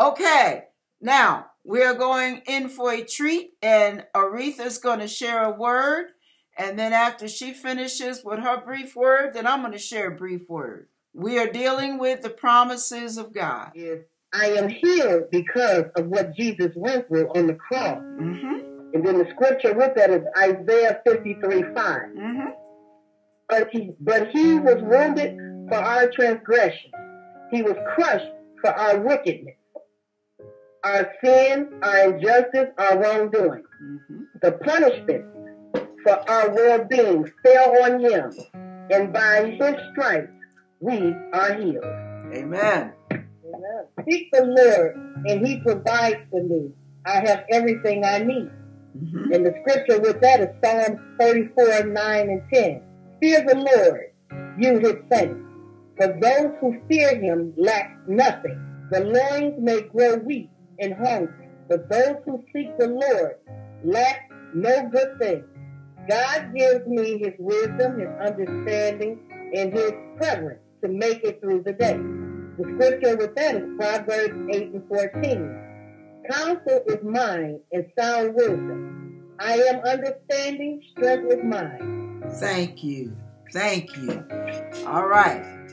Okay, now we're going in for a treat, and Aretha's going to share a word. And then after she finishes with her brief word, then I'm going to share a brief word. We are dealing with the promises of God. Yes. I am here because of what Jesus went through on the cross. Mm-hmm. And then the scripture with that is Isaiah 53 5. Mm-hmm. But he, but he was wounded for our transgression, he was crushed for our wickedness. Our sin, our injustice, our wrongdoing. Mm-hmm. The punishment for our well being fell on him, and by his stripes we are healed. Amen. Amen. Seek the Lord, and He provides for me. I have everything I need. Mm-hmm. And the scripture with that is Psalm 34, 9 and 10. Fear the Lord, you his saints, for those who fear him lack nothing. The loins may grow weak and hungry, but those who seek the Lord lack no good thing. God gives me his wisdom, his understanding, and his preference to make it through the day. The scripture with that is Proverbs 8 and 14. Counsel is mine and sound wisdom. I am understanding, strength is mine. Thank you. Thank you. All right.